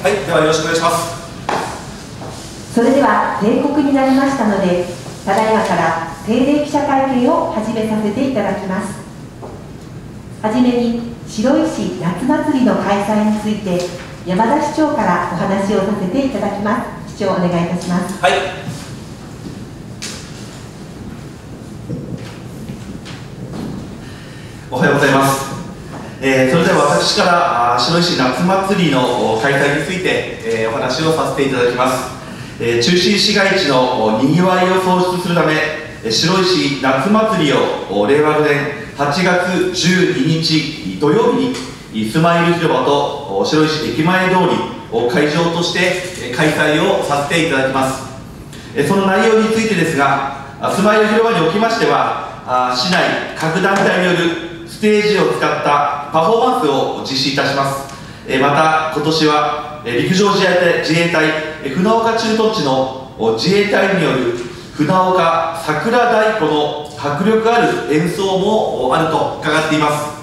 はいではよろしくお願いします。それでは定刻になりましたのでただいまから定例記者会見を始めさせていただきます。はじめに白石夏祭りの開催について山田市長からお話をさせていただきます。市長お願いいたします。はい。おはようございます、えー私から白石夏祭りの開催について、えお話をさせていただきます、え中心市街地のにぎわいを創出するため白石夏祭りを令和5年8月12日土曜日にスマイル広場と白石駅前通りを会場として開催をさせていただきます。その内容についてですがスマイル広場におきましては市内各団体によるステージを使ったパフォーマンスを実施いたします。また今年は陸上自衛隊自衛隊船岡駐屯地の自衛隊による船岡桜太鼓の迫力ある演奏もあると伺っています。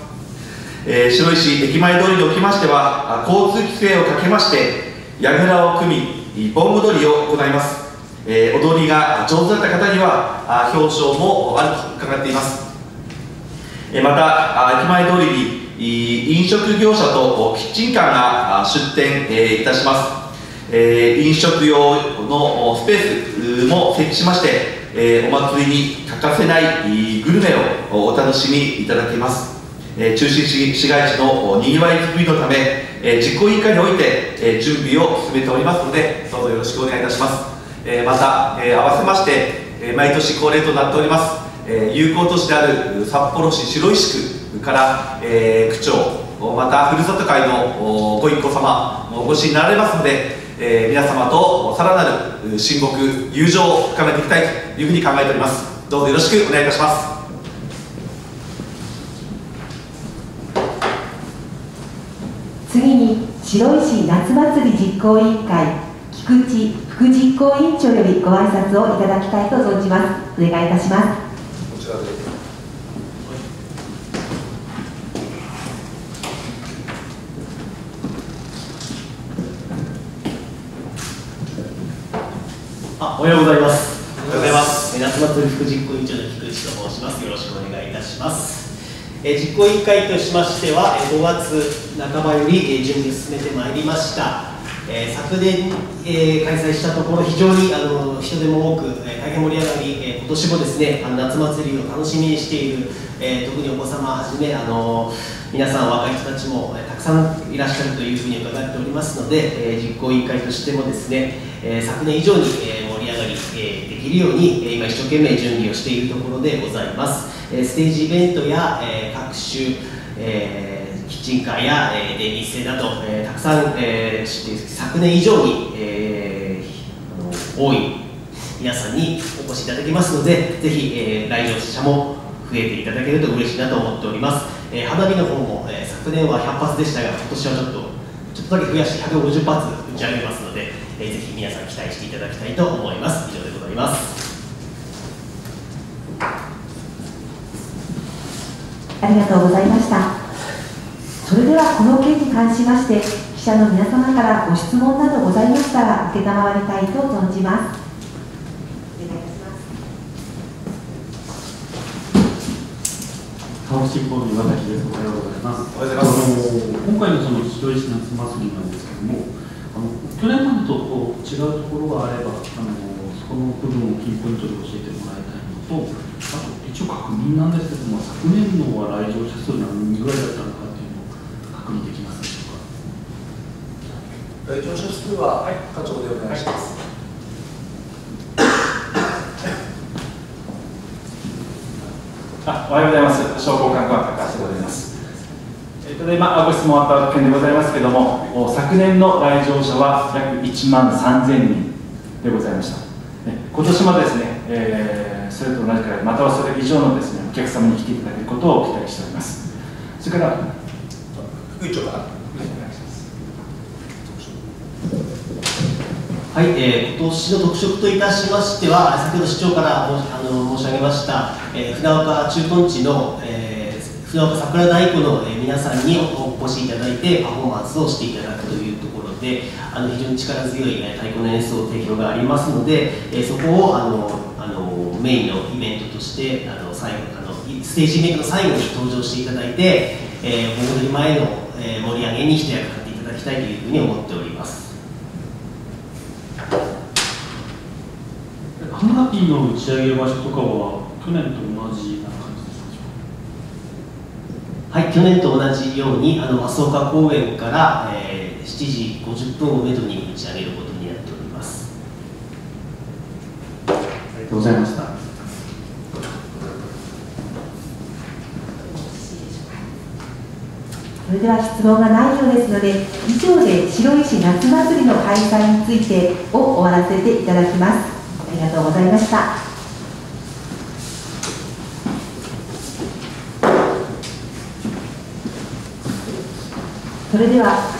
え白石駅前通りにおきましては交通規制をかけまして櫓を組み盆踊りを行います、え踊りが上手だった方には表彰もあると伺っています。えまた駅前通りに飲食業者とキッチンカーが出店、いたします、飲食用のスペースも設置しまして、お祭りに欠かせないグルメをお楽しみいただけます。中心市街地のにぎわい作りのため、実行委員会において、準備を進めておりますのでどうぞよろしくお願いいたします、また、合わせまして、毎年恒例となっております、友好都市である札幌市白石区。から、えー区長またふるさと会のおご一行様お越しになられますので、えー皆様とさらなる親睦友情を深めていきたいというふうに考えております。どうぞよろしくお願いいたします。次に白石夏祭り実行委員会菊池副実行委員長よりご挨拶をいただきたいと存じます。お願いいたしますこちらであおはようございます。おはようございますえー夏祭り副実行委員長の菊池と申します。よろしくお願いいたします。えー実行委員会としましては、えー5月半ばより、えー準備を進めてまいりました。えー昨年、えー開催したところ、非常にあの人手も多く、えー大変盛り上がり、えー今年もですね、あの夏祭りを楽しみにしている、えー特にお子様はじめ、あの皆さん、若い人たちも、えーたくさんいらっしゃるというふうに伺っておりますので、えー実行委員会としてもですね、えー昨年以上に、ええーできるように、えー今一生懸命準備をしているところでございます。えーステージイベントや、えー各種、えーキッチンカーや、えー、電気製など、えーたくさん、えー昨年以上に、えー多い皆さんにお越しいただきますので、ぜひ、えー来場者も増えていただけると嬉しいなと思っております。えー花火の方も、えー昨年は100発でしたが、今年はちょっとちょっとだけ増やして150発打ち上げますので、えーぜひ皆さん期待していただきたいと思います。以上でございます。ありがとうございましたそれではこの件に関しまして記者の皆様からご質問などございましたら承りたいと存じますお願いいたしますタウン新報の岩崎です。おはようございます。おはようございますあの今回のその白石夏祭りなんですけども、あの去年までとこう違うところがあれば、あのそこの部分をキーポイントで教えてもらいたいのと、あと一応確認なんですけども、昨年のは来場者数何人ぐらいだったのかっていうのを確認できますでしょうか。来場者数は、はい、課長でお願いします。あおはようございます。商工観光高橋でございます。えっとでまあ、ご質問あった件でございますけれども、お昨年の来場者は約1万3000人でございました。ね今年もですね、えーそれと同じくらい、またはそれ以上のですね、お客様に来ていただけることを期待しております。それから、副委員長から。お願いします。はい、えー今年の特色といたしましては、先ほど市長から申しあの申し上げました、えー船岡駐屯地の、えー船岡桜太鼓の、皆さんにお越しいただいて、パフォーマンスをしていただくというところで、あの非常に力強い太鼓の演奏提供がありますので、えそこをあのあのメインのイベントとしてあの最後あのステージイベントの最後に登場していただいて、えー、盆踊り前の、え盛り上げに一役買っていただきたいというふうに思っております。花火の打ち上げ場所とかは去年と同じはい去年と同じようにあの増岡公園から、えー、7時50分をめどに打ち上げることになっております。ありがとうございました。それでは質問がないようですので以上で白石夏祭りの開催についてを終わらせていただきます。ありがとうございましたそれでは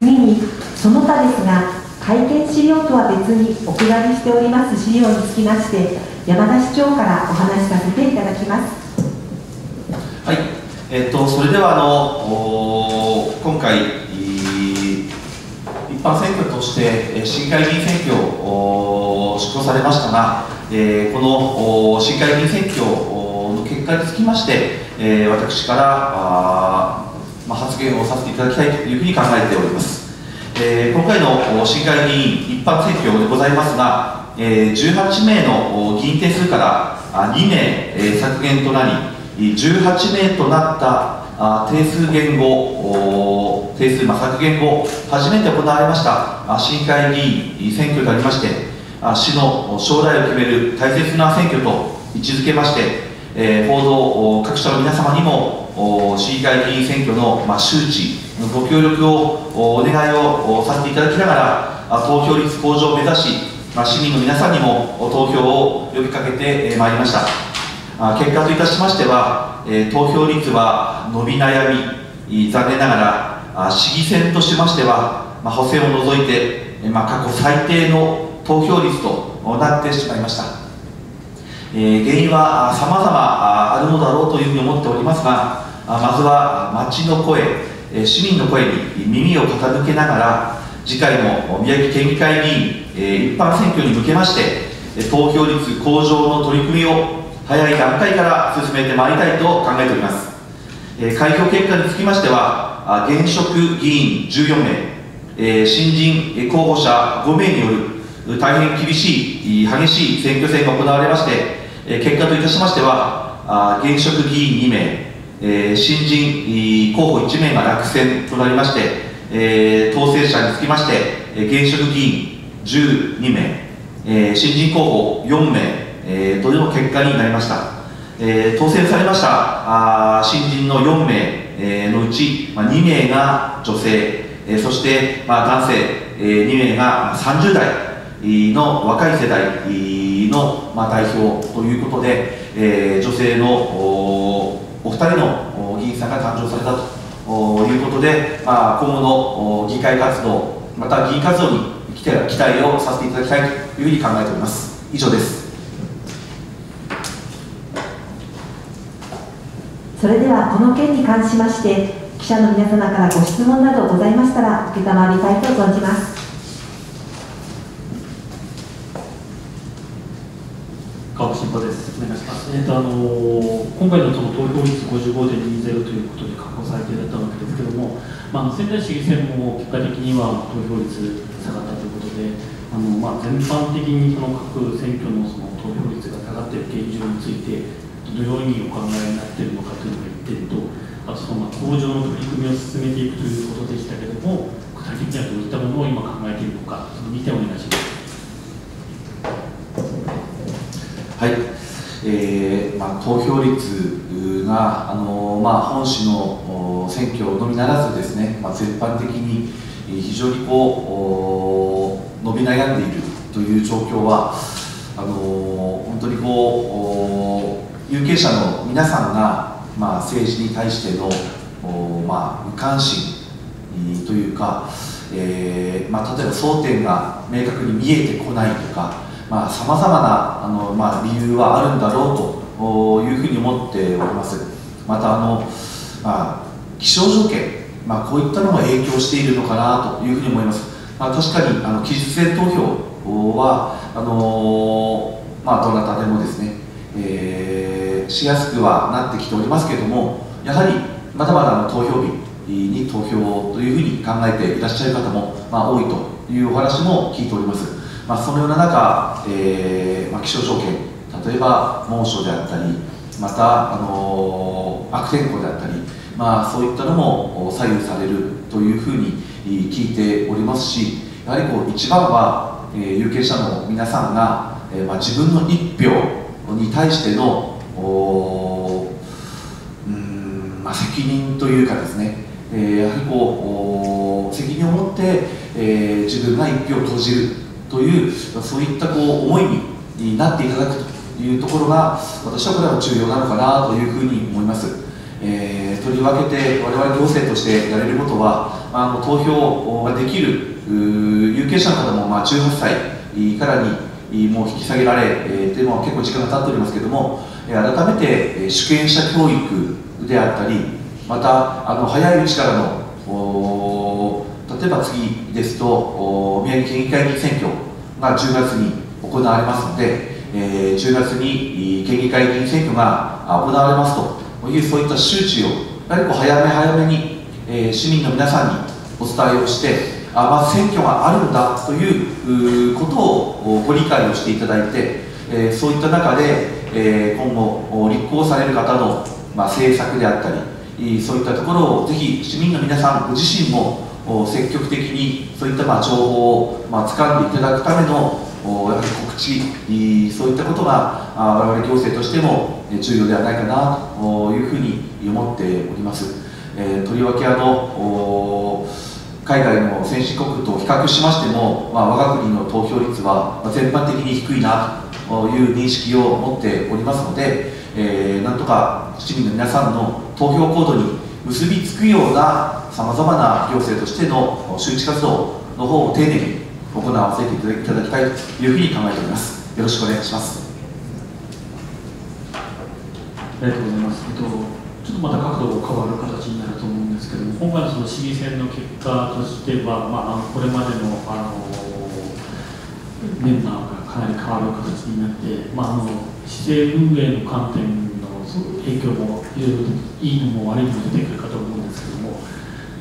次にその他ですが会見資料とは別にお配りしております資料につきまして山田市長からお話しさせていただきます。はい、えーと、それではあの今回一般選挙として市議会議員選挙を施行されましたが、えー、この市議会議員選挙の結果につきまして、えー、私からあ、まあ、発言をさせていただきたいというふうに考えております、えー、今回の市議会議員一般選挙でございますが、え18名の議員定数から2名削減となり18名となった定数言語、定数、ま削減後、初めて行われました市議会議員選挙でありまして、市の将来を決める大切な選挙と位置づけまして、え報道各社の皆様にも市議会議員選挙の、ま周知のご協力をお願いをさせていただきながら投票率向上を目指し、ま市民の皆さんにも投票を呼びかけてまいりました。結果といたしましては、え投票率は伸び悩み残念ながら市議選としましては、ま補選を除いて、ま過去最低の投票率となってしまいました、え原因はさまざまあるのだろうというふうに思っておりますがまずは町の声市民の声に耳を傾けながら次回の宮城県議会議員一般選挙に向けまして投票率向上の取り組みを早い段階から進めてまいりたいと考えております、えー、開票結果につきましては現職議員14名、えー、新人候補者5名による大変厳しい激しい選挙戦が行われまして、え、結果といたしましては現職議員2名、え、新人候補1名が落選となりまして、え、当選者につきまして現職議員12名、え、新人候補4名え、というの結果になりました、え、当選されましたあ新人の4名、え、のうち、まあ、2名が女性、え、そして、まあ、男性、え、2名が30代の若い世代の、まあ、代表ということで、えー、女性のおお二人の議員さんが誕生されたということで、まあ、今後の議会活動また議員活動に期待をさせていただきたいというふうに考えております。以上です。それではこの件に関しまして記者の皆様からご質問などございましたら承りたいと存じます。川新報ですお願いします、えーとあのー、今回のその投票率55.20ということで確保されていたわけですけども、まあ、仙台市議選も結果的には投票率下がったということであの、まあ、全般的にその各選挙のその投票率が下がっている現状についてどのようにお考えになっているのかというのが1点と、あとその工場の取り組みを進めていくということでしたけれども、具体的にはどういったものを今考えているのか、その2点お願いします。はい、えーまあ、投票率が、あのまあ、本市の選挙のみならずですね、まあ、全般的に非常にこう伸び悩んでいるという状況は、あの本当にこう有権者の皆さんが、まあ、政治に対しての、まあ、無関心というか、えーまあ、例えば争点が明確に見えてこないとかさまざ、まなあの、まあ、理由はあるんだろうというふうに思っております。またあの、まあ、気象条件まあ、こういったのも影響しているのかなというふうに思います、まあ、確かにあの期日前投票はあの、まあ、どなたでもですね、えー、しやすくはなってきておりますけれどもやはりまだまだの投票日に投票というふうに考えていらっしゃる方も、まあ、多いというお話も聞いております、まあ、そのような中、えーまあ、気象条件例えば猛暑であったりまた、あのー、悪天候であったり、まあ、そういったのも左右されるというふうに聞いておりますしやはりこう一番は、えー、有権者の皆さんが、えーまあ、自分の一票に対してのうん、まあ、責任というかですねえー、やはりこう責任を持って、えー、自分が一票を投じる。というそういったこう思いになっていただくというところが私はこれは重要なのかなというふうに思います、えー、とりわけて我々行政としてやれることはあの投票ができる有権者の方もまあ18歳からにもう引き下げられ、えー、でも結構時間が経っておりますけれども改めて主権者教育であったりまたあの早いうちからの例えば次ですと宮城県議会議員選挙が10月に行われますので、えー、10月に県議会議員選挙が行われますというそういった周知をやはりこう早め早めに、えー、市民の皆さんにお伝えをしてあ、まあ、選挙があるんだということをご理解をしていただいて、えー、そういった中で、え、今後立候補される方の、まあ、政策であったりそういったところをぜひ市民の皆さんご自身も積極的にそういったまあ情報をまあ掴んでいただくためのやはり告知そういったことが我々行政としても重要ではないかなというふうに思っております、えー、とりわけあの海外の先進国と比較しましても、まあ、我が国の投票率は全般的に低いなという認識を持っておりますので、えー、なんとか市民の皆さんの投票行動に結びつくようなさまざまな行政としての周知活動の方を丁寧に行わせていただきたいというふうに考えております。よろしくお願いします。ありがとうございます、えっと、ちょっとまた角度が変わる形になると思うんですけども今回のその市議選の結果としては、まあ、これまでのあのメンバーがかなり変わる形になって、まあ、あの市政運営の観点影響もいろいろいいのも悪いのも出てくるかと思うんですけども、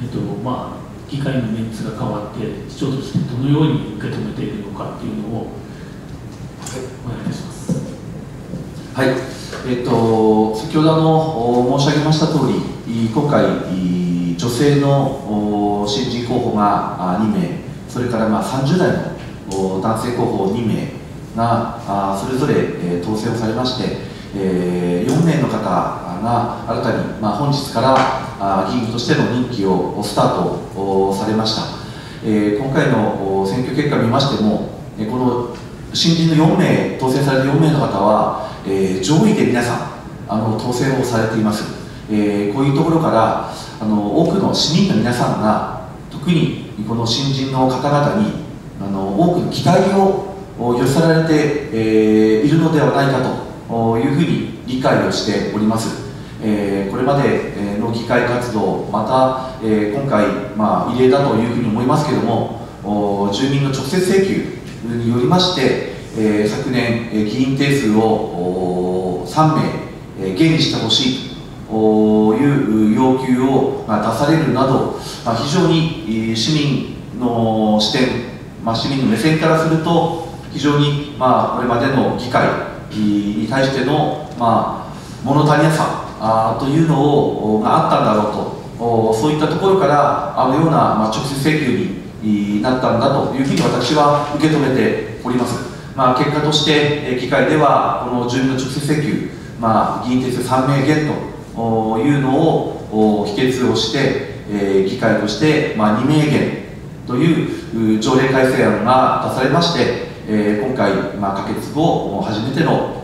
えっとまあ、議会のメンツが変わって市長としてどのように受け止めているのかっていうのを、お願いいたします。はいえっと、先ほどあの申し上げました通り今回女性の新人候補が2名それからまあ30代の男性候補2名がそれぞれ当選をされましてえー、4名の方が新たに、まあ、本日から議員としての任期をスタートされました、えー、今回の選挙結果を見ましてもこの新人の4名当選された4名の方は、えー、上位で皆さんあの当選をされています、えー、こういうところからあの多くの市民の皆さんが特にこの新人の方々にあの多くの期待を寄せられて、えー、いるのではないかというふうに理解をしております。えー、これまでの議会活動、また、えー、今回、まあ、異例だというふうに思いますけれども、住民の直接請求によりまして、えー、昨年、議員定数を3名、え減にしてほしいという要求を、まあ、出されるなど、まあ、非常に市民の視点、まあ、市民の目線からすると、非常に、まあ、これまでの議会、に対しての、まあ、物足りなさあというのをがあったんだろうと。そういったところからあのような、まあ、直接請求になったんだというふうに私は受け止めております、まあ、結果として議会ではこの住民の直接請求、まあ、議員定数3名減というのを否決をして、え、議会として、まあ、2名減という条例改正案が出されましてえー、今回、まあ、可決後初めての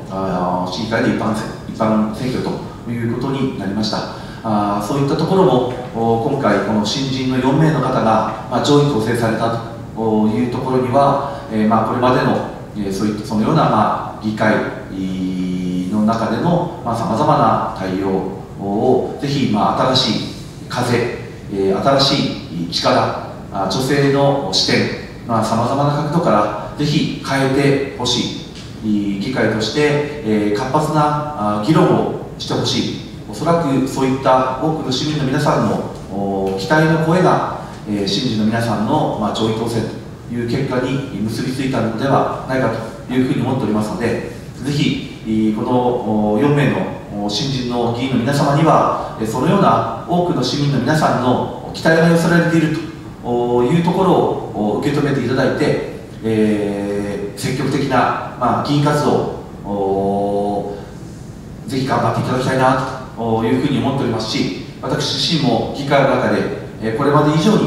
市議会で一般一般選挙ということになりました。あそういったところも今回この新人の4名の方が、まあ、上位当選されたというところには、えーまあ、これまでの、えー、そういったそのような、まあ、議会の中でのさまざ、まな対応をぜひ、まあ、新しい風え新しい力女性の視点。さまざ、まな角度からぜひ変えてほしい。議会として、え活発な議論をしてほしい。おそらくそういった多くの市民の皆さんの期待の声が、え新人の皆さんの、ま上位当選という結果に結びついたのではないかというふうに思っておりますのでぜひこの4名の新人の議員の皆様にはそのような多くの市民の皆さんの期待が寄せられているというところを受け止めていただいて、えー、積極的な、まあ、議員活動ぜひ頑張っていただきたいなというふうに思っておりますし私自身も議会の中でこれまで以上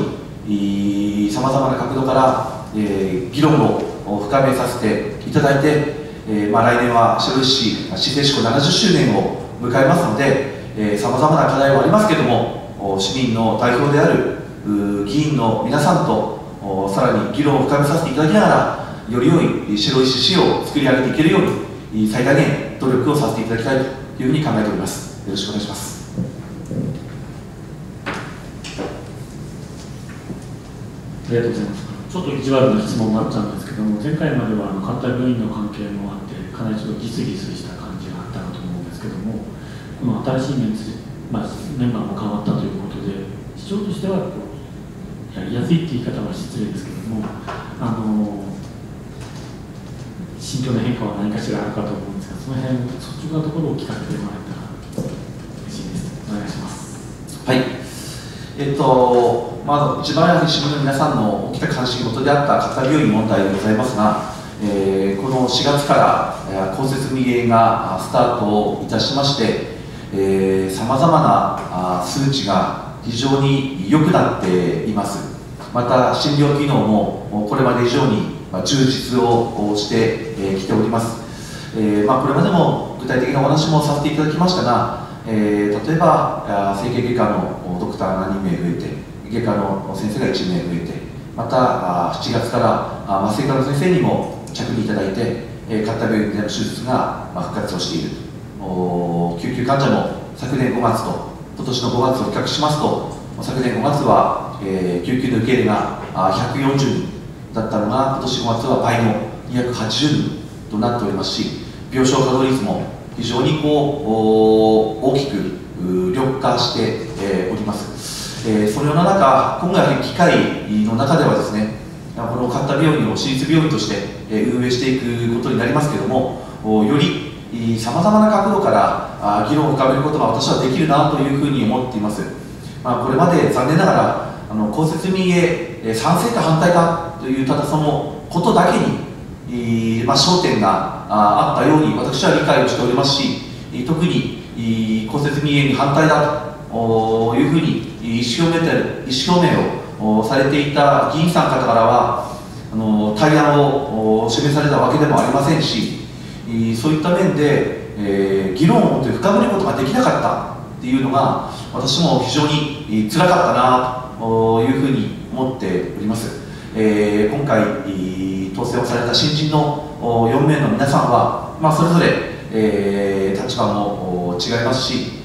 にさまざまな角度から、えー、議論を深めさせていただいてえーまあ、来年は白石市市政施行70周年を迎えますのでさまざ、まな課題はありますけれども市民の代表である議員の皆さんとさらに議論を深めさせていただきながらより良い白石市を作り上げていけるように最大限努力をさせていただきたいというふうに考えております。よろしくお願いします。ありがとうございます。ちょっと意地悪な質問になっちゃうんですけども前回まではあの簡単病院の関係もあってかなりちょっとギスギスした感じがあったかと思うんですけどもこの新しいメンツ、まあ、メンバーも変わったということで市長としてはこうやりやすいって言い方は失礼ですけどもあの心境の変化は何かしらあるかと思うんですがその辺率直なところを聞かせてもらえたら嬉しいです。お願いします。はい。えっとまず一番やはり市民の皆さんの起きた関心事であった片病院問題でございますが、えー、この4月から公設民営がスタートいたしましてさまざまな数値が非常に良くなっています。また診療機能もこれまで以上に充実をしてきております、えーまあ、これまでも具体的なお話もさせていただきましたがえー、例えば整形外科のドクターが何名増えて外科の先生が1名増えてまた7月から麻酔科の先生にも着任いただいて、えー、カッタ病院での手術が、復活をしている。お救急患者も昨年5月と今年の5月を比較しますと昨年5月は、えー、救急の受け入れが140人だったのが今年5月は倍の280人となっておりますし病床稼働率も非常にこう大きく緑化して、えー、おります、えー、そのような中今回機械の中ではですねこの買った病院を私立病院として、運営していくことになりますけれどもよりさまざまな角度から議論を深めることが私はできるなというふうに思っています、まあ、これまで残念ながらあの公設民営賛成か反対かというただそのことだけにまあ、焦点があったように私は理解をしておりますし特に公設民営に反対だというふうに意思表明意思表明をされていた議員さん方からはあの対案を示されたわけでもありませんしそういった面で、えー、議論を深めることができなかったっていうのが私も非常につらかったなと。いうふうに思っております、えー、今回当選をされた新人の4名の皆さんは、まあ、それぞれ、えー、立場も違いますし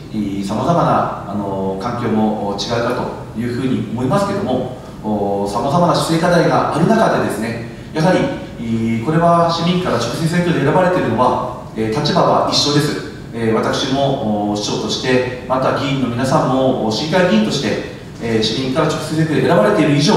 さまざまなあの環境も違うかというふうに思いますけどもさまざまな姿勢課題がある中でですねやはりこれは市民から直接選挙で選ばれているのは、立場は一緒です、私も市長としてまた議員の皆さんも市議会議員として、え市民から直接選ばれている以上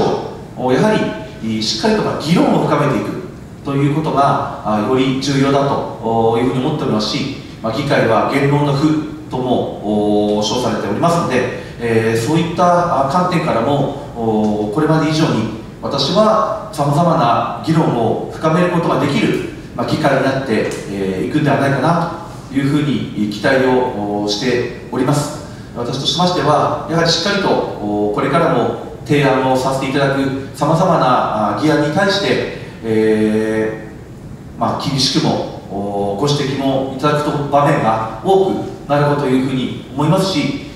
やはりしっかりと議論を深めていく。ということがより重要だというふうに思っておりますし、まあ、議会は言論の負とも称されておりますので、えー、そういった観点からもこれまで以上に私はさまざまな議論を深めることができる、まあ、議会になってい、えー、くんではないかなというふうに期待をしております。私としましてはやはりしっかりとこれからも提案をさせていただくさまざまな議案に対して、えー、まあ、厳しくもご指摘もいただく場面が多くなるかというふうに思いますし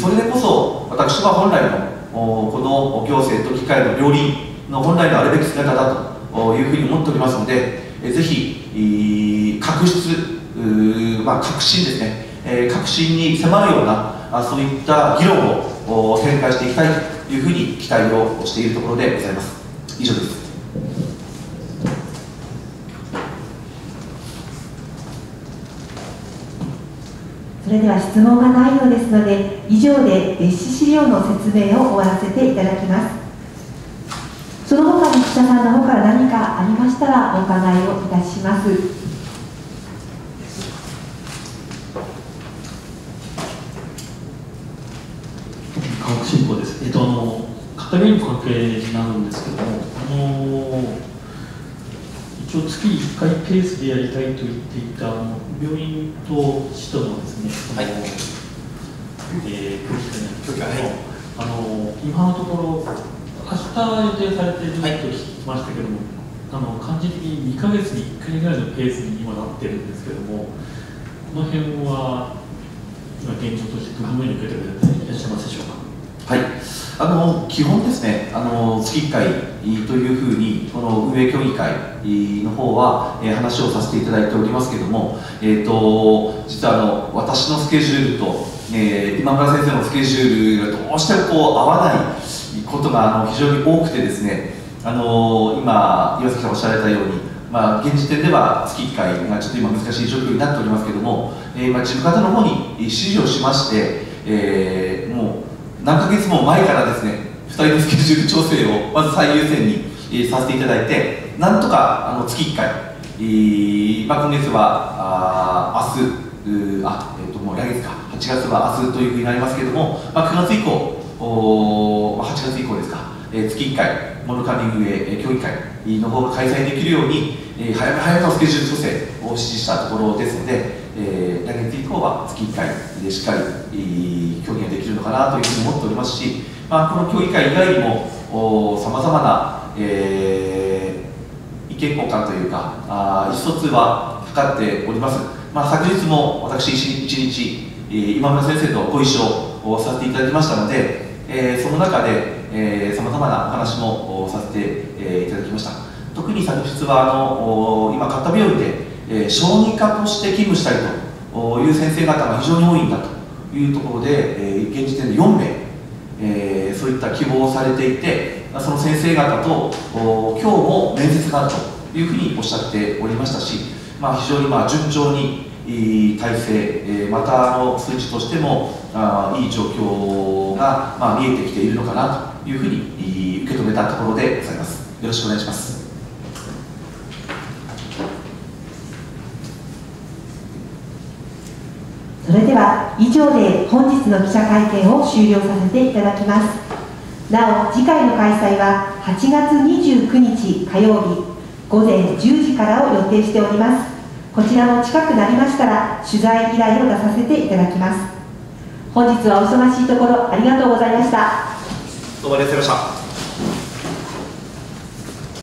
それでこそ私は本来のこの行政と機械の両輪の本来のあるべき姿だというふうに思っておりますのでぜひ確執、まあ、確信ですね、え確信に迫るようなそういった議論を展開していきたいというふうに期待をしているところでございます。以上です。それでは質問がないようですので以上で別紙資料の説明を終わらせていただきます。その他に記者さんの方から何かありましたらお伺いをいたします。科学進歩です。えっと、あの、片桐の関係になるんですけども、あの、一応月1回ペースでやりたいと言っていた、あの病院と市とのですね、はいえー、教室なんですけども、はいあの、今のところ、明日予定されているとはい聞きましたけども、あの、漢字的に2ヶ月に1回ぐらいのペースに今なってるんですけども、この辺は、今現状としてどのように受け止めていらっしゃいますでしょうか？はい、あの基本ですね、あの月1回というふうに、この運営協議会の方は、えー話をさせていただいておりますけれども、えー、と実はあの私のスケジュールと、えー今村先生のスケジュールがどうしてもこう合わないことがあの非常に多くてですね、あの今、岩崎さんおっしゃられたように、まあ、現時点では月1回がちょっと今難しい状況になっておりますけれども、えーまあ、事務方の方に指示をしまして、えーもう何ヶ月も前からですね、2人のスケジュール調整をまず最優先に、えーさせていただいて、なんとかあの月1回、えーまあ、今月はあ明日うあ、えー、ともう来月か、8月は明日というふうになりますけれども、まあ、9月以降、おまあ8月以降ですか、えー月1回、モノ管理運営えー協議会の方が開催できるように、えー早め早めのスケジュール調整を指示したところですので、えー来月以降は月1回でしっかり、えー協議ができるのかなというふうに思っておりますし、まあ、この協議会以外にもさまざまな、えー意見交換というか、あ意思疎通は図っております。まあ、昨日も私一日、一日えー今村先生とご一緒をさせていただきましたので、えーその中でさまざまなお話もおさせて、えーいただきました。特に昨日はあの今、買った病院で、えー小児科として勤務したいという先生方が非常に多いんだというところで、えー現時点で4名、えーそういった希望をされていて、その先生方と今日も面接があるというふうにおっしゃっておりましたし、まあ、非常にまあ順調に体制、えまたあの数値としてもあいい状況が、まあ、見えてきているのかなというふうに受け止めたところでございます。よろしくお願いします。それでは以上で本日の記者会見を終了させていただきます。なお次回の開催は8月29日火曜日午前10時からを予定しております。こちらも近くなりましたら取材依頼を出させていただきます。本日はお忙しいところありがとうございました。どうもありがとうございました。